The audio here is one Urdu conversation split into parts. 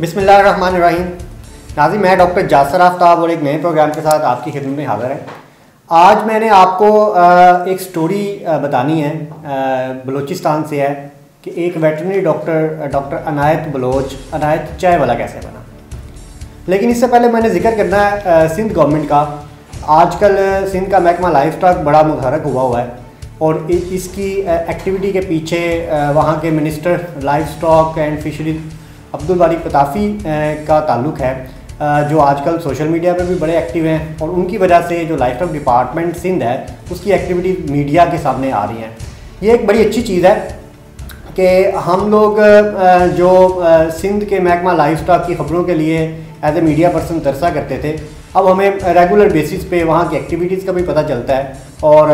بسم اللہ الرحمن الرحیم۔ ناظرین میں ڈاکٹر جاسر آفتاب اور ایک نئے پروگرام کے ساتھ آپ کی خدمت میں حاضر ہے آج میں نے آپ کو ایک سٹوری بتانی ہے بلوچستان سے ہے کہ ایک ویٹرنری ڈاکٹر ڈاکٹر عنایت بلوچ، عنایت چائے والا کیسے بنا؟ لیکن اس سے پہلے میں نے ذکر کرنا ہے سندھ گورنمنٹ کا۔ آج کل سندھ کا محکمہ لائف سٹاک بڑا متحرک ہوا ہوا ہے اور اس کی ایکٹیویٹی کے پیچھے وہاں کے minister livestock and fisheries Abdul Bari Pitafi کا تعلق ہے جو آج کل سوشل میڈیا پہ بھی بڑے ایکٹیو ہیں اور ان کی وجہ سے جو لائف آف ڈپارٹمنٹ سندھ ہے، اس کی ایکٹیویٹی میڈیا کے سامنے آ رہی ہیں۔ یہ ایک بڑی اچھی چیز ہے کہ ہم لوگ جو سندھ کے محکمہ لائف سٹاک کی خبروں کے لیے ایز اے میڈیا پرسن ترسا کرتے تھے، اب ہمیں ریگولر بیسس پہ وہاں کی ایکٹیویٹیز کا بھی پتہ چلتا ہے اور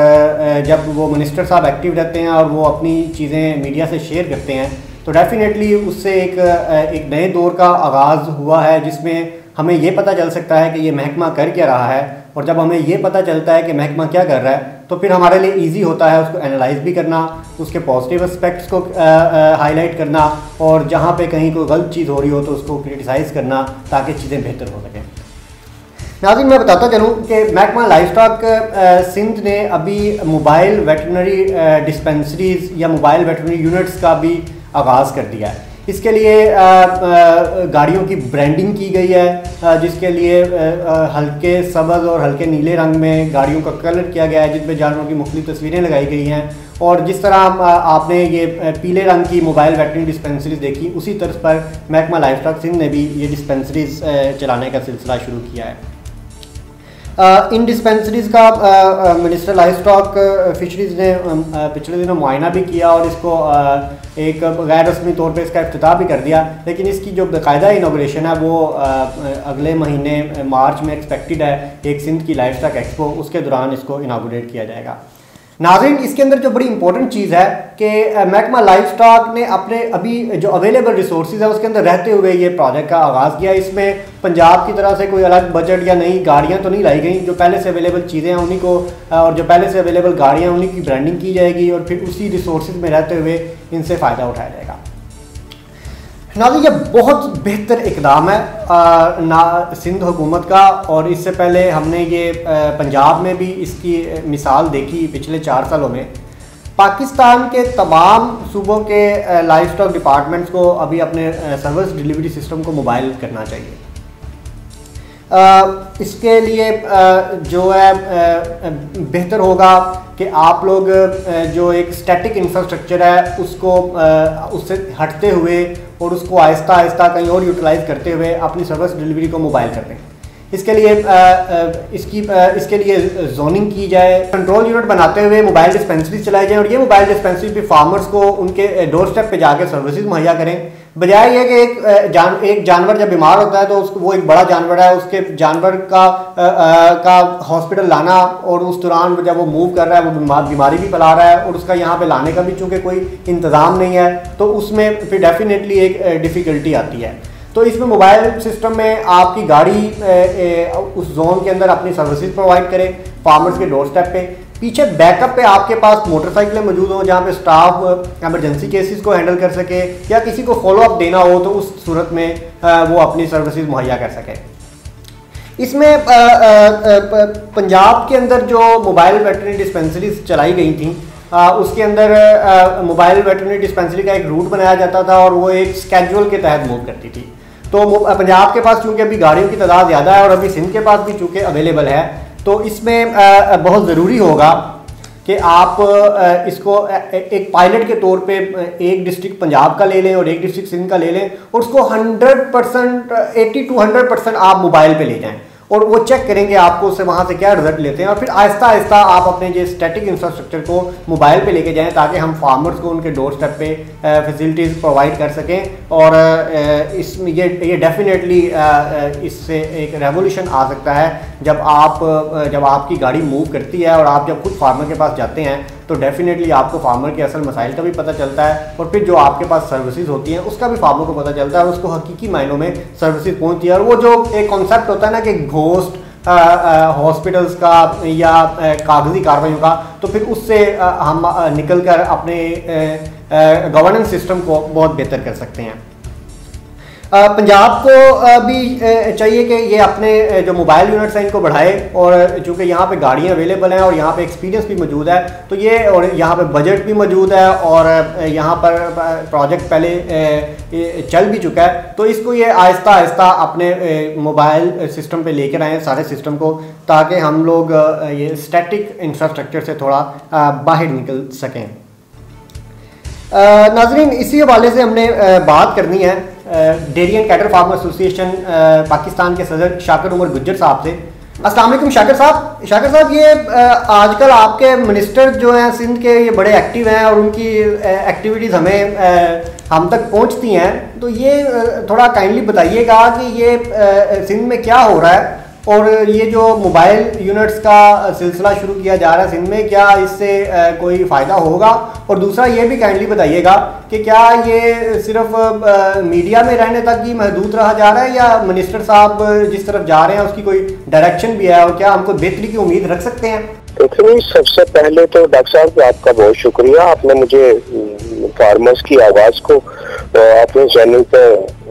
جب وہ منسٹر صاحب ایکٹیو رہتے ہیں اور وہ اپنی چیزیں میڈیا سے شیئر کرتے ہیں تو ڈیفینیٹلی اس سے ایک ایک نئے دور کا آغاز ہوا ہے، جس میں ہمیں یہ پتہ چل سکتا ہے کہ یہ محکمہ کر کیا رہا ہے۔ اور جب ہمیں یہ پتہ چلتا ہے کہ محکمہ کیا کر رہا ہے، تو پھر ہمارے لیے ایزی ہوتا ہے اس کو انالائز بھی کرنا، اس کے پازیٹیو اسپیکٹس کو ہائی لائٹ کرنا۔ اور جہاں پہ کہیں کوئی غلط چیز ہو رہی ہو، تو اس کو کرٹیسائز کرنا تاکہ چیزیں بہتر ہو سکیں۔ ناظرین، میں بتاتا چلوں کہ محکمہ لائف سٹاک سندھ نے ابھی موبائل ویٹرنری ڈسپینسریز یا موبائل ویٹرنری یونٹس کا بھی آغاز کر دیا ہے۔ اس کے لیے گاڑیوں کی برانڈنگ کی گئی ہے جس کے لیے ہلکے سبز اور ہلکے نیلے رنگ میں گاڑیوں کا کلر کیا گیا ہے، جس میں جانوروں کی مختلف تصویریں لگائی گئی ہیں۔ اور جس طرح آپ نے یہ پیلے رنگ کی موبائل ویٹرنری ڈسپینسریز دیکھی، اسی طرز پر محکمہ لائف اسٹاک سنگھ نے بھی یہ ڈسپینسریز چلانے کا سلسلہ شروع کیا ہے۔ ان ڈسپینسریز کا منسٹر لائف اسٹاک فشریز نے پچھلے دنوں معائنہ بھی کیا اور اس کو ایک غیر رسمی طور پہ اس کا افتتاح بھی کر دیا لیکن اس کی جو باقاعدہ انوگریشن ہے وہ اگلے مہینے مارچ میں ایکسپیکٹڈ ہے ایک سندھ کی لائف اسٹاک ایکسپو اس کے دوران اس کو انوگریٹ کیا جائے گا ناظرین، اس کے اندر جو بڑی امپورٹنٹ چیز ہے کہ محکمہ لائف سٹاک نے اپنے ابھی جو اویلیبل ریسورسز ہے اس کے اندر رہتے ہوئے یہ پروجیکٹ کا آغاز کیا۔ اس میں پنجاب کی طرح سے کوئی الگ بجٹ یا نئی گاڑیاں تو نہیں لائی گئیں۔ جو پہلے سے اویلیبل چیزیں ہیں، انہیں کو اور جو پہلے سے اویلیبل گاڑیاں ہیں، انہیں کی برانڈنگ کی جائے گی اور پھر اسی ریسورسز میں رہتے ہوئے ان سے فائدہ اٹھایا جائے گا۔ ناظرین یہ بہت بہتر اقدام ہے سندھ حکومت کا، اور اس سے پہلے ہم نے یہ پنجاب میں بھی اس کی مثال دیکھی پچھلے چار سالوں میں۔ پاکستان کے تمام صوبوں کے لائف اسٹاک ڈپارٹمنٹس کو ابھی اپنے سروس ڈیلیوری سسٹم کو موبائل کرنا چاہیے۔ اس کے لیے جو ہے بہتر ہوگا کہ آپ لوگ جو ایک سٹیٹک انفراسٹرکچر ہے، اس کو اس سے ہٹتے ہوئے اور اس کو آہستہ آہستہ کہیں اور یوٹیلائز کرتے ہوئے اپنی سروس ڈلیوری کو موبائل کر دیں اس کے لیے اس کی اس کے لیے زوننگ کی جائے۔ کنٹرول یونٹ بناتے ہوئے موبائل ڈسپینسریز چلائے جائیں اور یہ موبائل ڈسپینسری بھی فارمرز کو ان کے ڈور سٹیپ پہ جا کے سروسز مہیا کریں۔ بجائے یہ کہ ایک جان، ایک جانور جب بیمار ہوتا ہے تو اس وہ ایک بڑا جانور ہے، اس کے جانور کا کا ہاسپٹل لانا اور اس دوران جب وہ موو کر رہا ہے، وہ بیماری بھی پلا رہا ہے اور اس کا یہاں پہ لانے کا بھی چونکہ کوئی انتظام نہیں ہے، تو اس میں پھر ڈیفینیٹلی ایک ڈیفیکلٹی آتی ہے۔ تو اس میں موبائل سسٹم میں آپ کی گاڑی اس زون کے اندر اپنی سروسز پرووائڈ کرے فارمرز کے ڈور سٹیپ پہ۔ پیچھے بیک اپ پہ آپ کے پاس موٹر سائیکلیں موجود ہوں جہاں پہ سٹاف ایمرجنسی کیسز کو ہینڈل کر سکے یا کسی کو فالو اپ دینا ہو تو اس صورت میں وہ اپنی سروسز مہیا کر سکے۔ اس میں پنجاب کے اندر جو موبائل ویٹرنری ڈسپینسریز چلائی گئی تھیں اس کے اندر موبائل ویٹرنری ڈسپینسری کا ایک روٹ بنایا جاتا تھا اور وہ ایک اسکیجول کے تحت موو کرتی تھی۔ تو پنجاب کے پاس چونکہ ابھی گاڑیوں کی تعداد زیادہ ہے اور ابھی سندھ کے پاس بھی چونکہ اویلیبل ہے تو اس میں بہت ضروری ہوگا کہ آپ اس کو ایک پائلٹ کے طور پہ ایک ڈسٹرکٹ پنجاب کا لے لیں اور ایک ڈسٹرکٹ سندھ کا لے لیں اور اس کو hundred percent eighty to hundred percent آپ موبائل پہ لے جائیں۔ اور وہ چیک کریں گے آپ کو اس سے وہاں سے کیا رزلٹ لیتے ہیں اور پھر آہستہ آہستہ آپ اپنے جو اسٹیٹک انفراسٹرکچر کو موبائل پہ لے کے جائیں تاکہ ہم فارمرز کو ان کے ڈور سٹیپ پہ فیسلٹیز پرووائڈ کر سکیں اور اس میں یہ یہ ڈیفینیٹلی اس سے ایک ریولیوشن آ سکتا ہے جب آپ جب آپ کی گاڑی موو کرتی ہے اور آپ جب خود فارمر کے پاس جاتے ہیں تو ڈیفینیٹلی آپ کو فارمر کے اصل مسائل کا بھی پتہ چلتا ہے اور پھر جو آپ کے پاس سروسز ہوتی ہیں، اس کا بھی فارمر کو پتہ چلتا ہے اور اس کو حقیقی معنوں میں سروسز پہنچتی ہے اور وہ جو ایک کانسیپٹ ہوتا ہے نا کہ گھوسٹ ہاسپٹلس کا یا کاغذی کاروائیوں کا، تو پھر اس سے ہم نکل کر اپنے گورننس سسٹم کو بہت بہتر کر سکتے ہیں۔ پنجاب کو بھی چاہیے کہ یہ اپنے جو موبائل یونٹس ہیں، ان کو بڑھائے اور چونکہ یہاں پہ گاڑیاں اویلیبل ہیں اور یہاں پہ ایکسپیرینس بھی موجود ہے، تو یہ اور یہاں پہ بجٹ بھی موجود ہے اور یہاں پر پروجیکٹ پہلے چل بھی چکا ہے۔ تو اس کو یہ آہستہ آہستہ اپنے موبائل سسٹم پہ لے کر آئیں سارے سسٹم کو، تاکہ ہم لوگ یہ اسٹیٹک انفراسٹرکچر سے تھوڑا باہر نکل سکیں۔ ناظرین، اسی حوالے سے ہم نے بات کرنی ہے dairy and cattle farmer association Pakistan کے صدر شاکر عمر گجر صاحب سے۔ السلام علیکم شاکر صاحب۔ شاکر صاحب، یہ آج کل آپ کے منسٹر جو ہیں، سندھ کے، یہ بڑے ایکٹیو ہیں اور ان کی ایکٹیویٹیز ہمیں ہم تک پہنچتی ہیں۔ تو یہ تھوڑا کائنڈلی بتائیے گا کہ یہ سندھ میں کیا ہو رہا ہے۔ اور یہ جو موبائل یونٹس کا سلسلہ شروع کیا جا رہا ہے سندھ میں، کیا اس سے کوئی فائدہ ہوگا؟ اور دوسرا یہ بھی کائنڈلی بتائیے گا کہ کیا یہ صرف میڈیا میں رہنے تک ہی محدود رہا جا رہا ہے یا منسٹر صاحب جس طرف جا رہے ہیں، اس کی کوئی ڈائریکشن بھی ہے اور کیا ہم کو بہتری کی امید رکھ سکتے ہیں؟ جی، سب سے پہلے تو ڈاکٹر صاحب آپ کا بہت شکریہ۔ آپ نے مجھے فارمرز کی آواز کو اپنے چینل پہ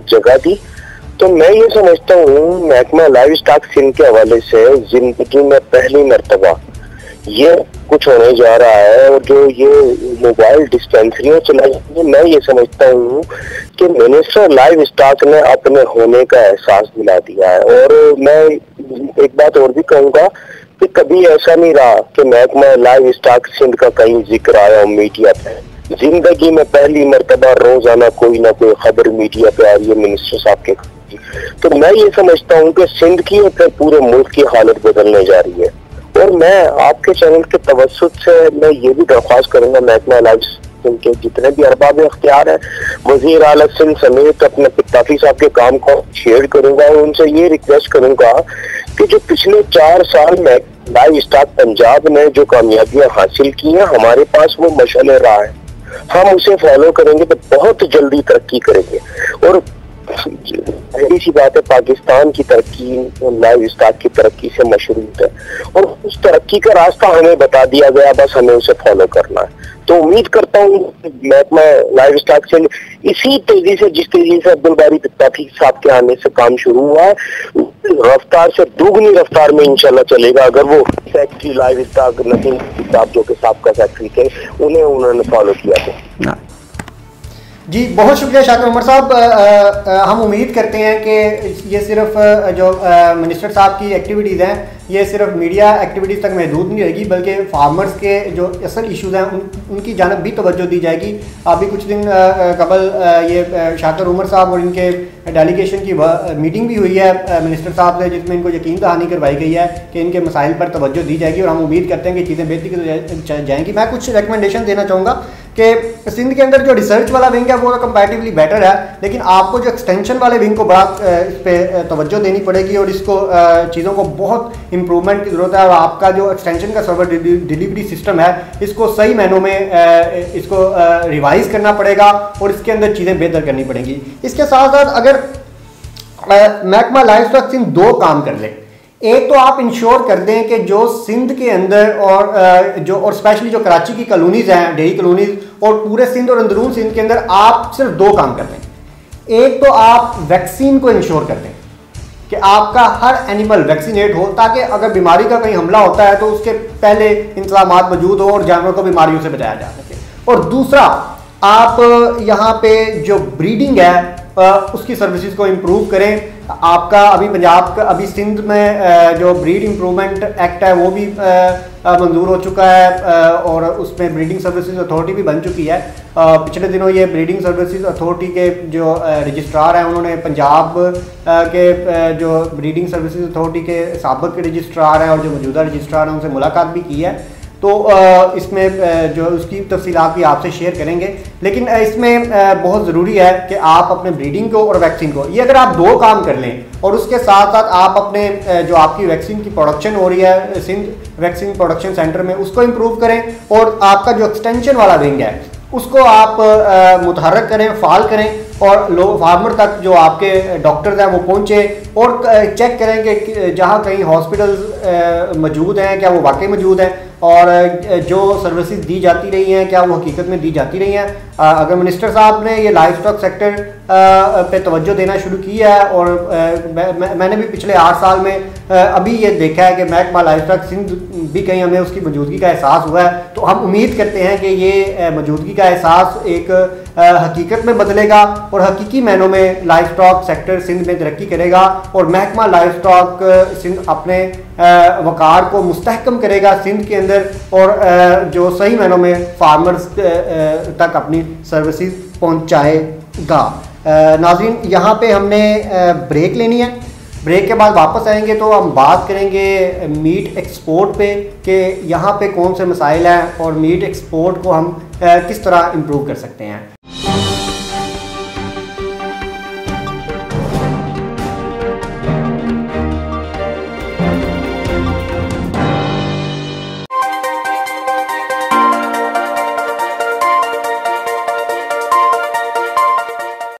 جگہ دی۔ تو میں یہ سمجھتا ہوں محکمہ لائف اسٹاک سندھ کے حوالے سے زندگی میں پہلی مرتبہ یہ کچھ ہونے جا رہا ہے اور جو یہ موبائل ڈسپینسریاں چلائی میں یہ سمجھتا ہوں کہ منسٹر لائف اسٹاک نے اپنے ہونے کا احساس دلا دیا ہے۔ اور میں ایک بات اور بھی کہوں گا کہ کبھی ایسا نہیں رہا کہ محکمہ لائف اسٹاک سندھ کا کہیں ذکر آیا میڈیا پہ۔ زندگی میں پہلی مرتبہ روزانہ کوئی نہ کوئی خبر میڈیا پہ آ رہی ہے، منسٹر صاحب کے تو میں یہ سمجھتا ہوں کہ سندھ کی پھر پورے ملک کی حالت بدلنے جا رہی ہے۔ اور میں آپ کے چینل کے توسط سے میں یہ بھی درخواست کروں گا محکمہ علاج سندھ کے جتنے بھی ارباب اختیار ہیں، وزیر اعلیٰ سندھ سمیت اپنے پتافی صاحب کے کام کو شیئر کروں گا اور ان سے یہ ریکویسٹ کروں گا کہ جو پچھلے چار سال میں لائف اسٹاک پنجاب نے جو کامیابیاں حاصل کی ہیں، ہمارے پاس وہ مشعل رہا ہے۔ ہم اسے فالو کریں گے تو بہت جلدی ترقی کریں گے۔ اور پہلی سی بات ہے، پاکستان کی ترقی لائف اسٹاک کی ترقی سے مشروط ہے۔ اور اس ترقی کا راستہ ہمیں بتا دیا گیا، بس ہمیں اسے فالو کرنا ہے۔ تو امید کرتا ہوں محکمہ لائف اسٹاک سے اسی تیزی سے، جس تیزی سے عبد الباری پتافی صاحب کے آنے سے کام شروع ہوا ہے، رفتار سے دوگنی رفتار میں انشاءاللہ چلے گا۔ اگر وہ فیکٹری لائف اسٹاک نسیم صاحب جو کہ سابقہ فیکٹری تھے، انہیں انہوں نے فالو کیا تھا۔ جی بہت شکریہ شاکر عمر صاحب۔ ہم امید کرتے ہیں کہ یہ صرف جو منسٹر صاحب کی ایکٹیویٹیز ہیں، یہ صرف میڈیا ایکٹیویٹیز تک محدود نہیں رہے گی، بلکہ فارمرز کے جو اصل ایشوز ہیں، ان کی جانب بھی توجہ دی جائے گی۔ ابھی کچھ دن قبل یہ شاکر عمر صاحب اور ان کے ڈیلیگیشن کی میٹنگ بھی ہوئی ہے منسٹر صاحب سے، جس میں ان کو یقین دہانی کروائی گئی ہے کہ ان کے مسائل پر توجہ دی جائے گی اور ہم امید کرتے ہیں کہ چیزیں بہتری جائیں گی۔ میں کچھ ریکمنڈیشن دینا چاہوں گا۔ کہ سندھ کے اندر جو ریسرچ والا ونگ ہے وہ کمپیریٹیولی بیٹر ہے، لیکن آپ کو جو ایکسٹینشن والے ونگ کو بڑا اس پہ توجہ دینی پڑے گی اور اس کو چیزوں کو بہت امپرومنٹ کی ضرورت ہے اور آپ کا جو ایکسٹینشن کا سرور ڈلیوری سسٹم ہے، اس کو صحیح مہینوں میں اس کو ریوائز کرنا پڑے گا اور اس کے اندر چیزیں بہتر کرنی پڑیں گی۔ اس کے ساتھ ساتھ اگر محکمہ لائف اسٹاک سندھ دو کام کر لیں ایک تو آپ انشور کر دیں کہ جو سندھ کے اندر اور جو، اور اسپیشلی جو کراچی کی کالونیز ہیں، ڈیری کالونیز اور پورے سندھ اور اندرون سندھ کے اندر آپ صرف دو کام کر دیں۔ ایک تو آپ ویکسین کو انشور کر دیں کہ آپ کا ہر اینیمل ویکسینیٹ ہو، تاکہ اگر بیماری کا کہیں حملہ ہوتا ہے تو اس کے پہلے انتظامات موجود ہوں اور جانوروں کو بیماریوں سے بچایا جا سکے۔ اور دوسرا، آپ یہاں پہ جو بریڈنگ ہے اس کی سروسز کو امپروو کریں۔ آپ کا ابھی پنجاب کا، ابھی سندھ میں جو بریڈ امپرومنٹ ایکٹ ہے، وہ بھی منظور ہو چکا ہے۔ اور اس میں بریڈنگ سروسز اتھارٹی بھی بن چکی ہے۔ پچھلے دنوں یہ بریڈنگ سروسز اتھارٹی کے جو رجسٹرار ہیں، انہوں نے پنجاب کے جو بریڈنگ سروسز اتھارٹی کے سابق رجسٹرار ہیں اور جو موجودہ رجسٹرار ہیں، ان سے ملاقات بھی کی ہے۔ تو اس میں جو اس کی تفصیلات بھی آپ سے شیئر کریں گے۔ لیکن اس میں بہت ضروری ہے کہ آپ اپنے بریڈنگ کو اور ویکسین کو، یہ اگر آپ دو کام کر لیں اور اس کے ساتھ ساتھ آپ اپنے جو آپ کی ویکسین کی پروڈکشن ہو رہی ہے، سندھ ویکسین پروڈکشن سینٹر میں، اس کو امپروو کریں اور آپ کا جو ایکسٹینشن والا ونگ ہے، اس کو آپ متحرک کریں، فعال کریں۔ اور لو فارمر تک جو آپ کے ڈاکٹرز ہیں وہ پہنچے اور چیک کریں کہ جہاں کہیں ہاسپٹلز موجود ہیں، کیا وہ واقعی موجود ہیں؟ اور جو سروسز دی جاتی رہی ہیں، کیا وہ حقیقت میں دی جاتی رہی ہیں؟ اگر منسٹر صاحب نے یہ لائف سٹاک سیکٹر پہ توجہ دینا شروع کی ہے اور میں نے بھی پچھلے آٹھ سال میں ابھی یہ دیکھا ہے کہ محکمہ لائف سٹاک سندھ بھی کہیں ہمیں اس کی موجودگی کا احساس ہوا ہے۔ تو ہم امید کرتے ہیں کہ یہ موجودگی کا احساس ایک حقیقت میں بدلے گا اور حقیقی معنوں میں لائف سٹاک سیکٹر سندھ میں ترقی کرے گا اور محکمہ لائف سٹاک سندھ اپنے وقار کو مستحکم کرے گا سندھ کے اندر اور جو صحیح معنوں میں فارمرز تک اپنی سروسز پہنچائے گا۔ ناظرین، یہاں پہ ہم نے بریک لینی ہے۔ بریک کے بعد واپس آئیں گے تو ہم بات کریں گے میٹ ایکسپورٹ پہ کہ یہاں پہ کون سے مسائل ہیں اور میٹ ایکسپورٹ کو ہم کس طرح امپروو کر سکتے ہیں۔